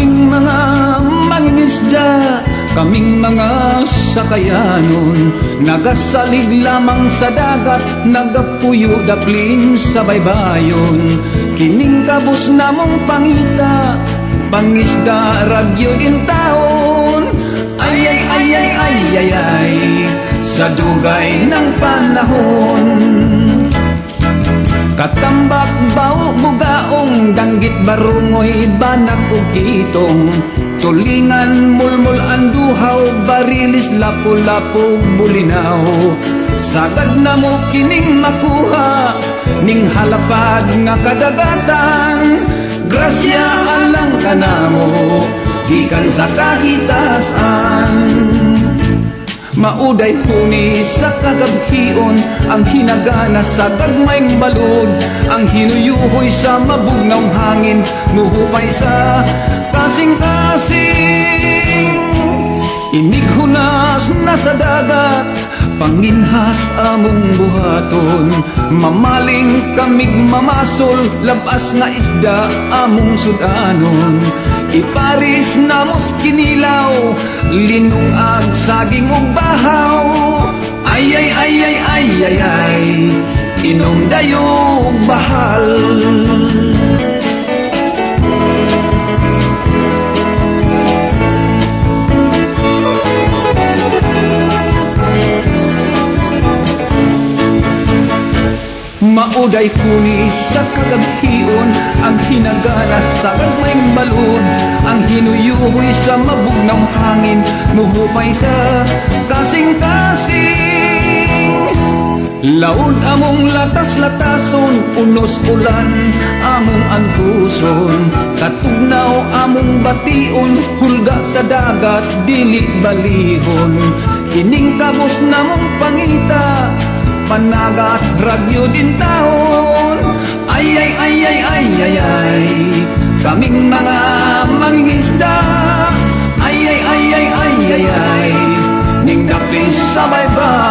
Kaming mga mangingisda, kaming mga sakayanon, nagasalig lamang sa dagat, nagapuyo daplin sa baybayon. Kining kabus namong pangita, pangisda ragyo din taon. Ay ay ay ay ay ay ay, sa dugay ng panahon. Katambak bao bugaong danggit barungoy banak ug kitong tulingan mulmul anduhaw barilis lapu-lapu bulinaw. Sagad na mo kining makuha ning halapad nga kadagatan. Grasya alang kanamo gikan sa kahitasan Mauday huni sa kagabhion Ang hinagana sa gagmayng balod Ang hinuyuhoy sa mabugnaw hangin Muhupay sa kasing-kasing. Inighunas na sa dagat Panginhas among buhaton Mamaling kamig mamasol Labas nga isda among sudanon. Iparis na mos kinilaw Linong ag saging ug bahaw. Ay ay ay ay ay ay ay. Inom dayo bahal Mauday kunis sa kagabhion Ang hinagana sa gagmayng balod Ang hinuyuhoy sa mabugnaw hangin Muhupay sa kasing-kasing. Laon among latas-latason Unos ulan among antuson Katugnaw among bation Hulga sa dagat dilik balihon. Kining kabos namong pangita panagat ragyo din taon ay ay ay ay ay ay ay kaming mga mangingisda ay ay ay ay ay ay ay ning dapis sa baybay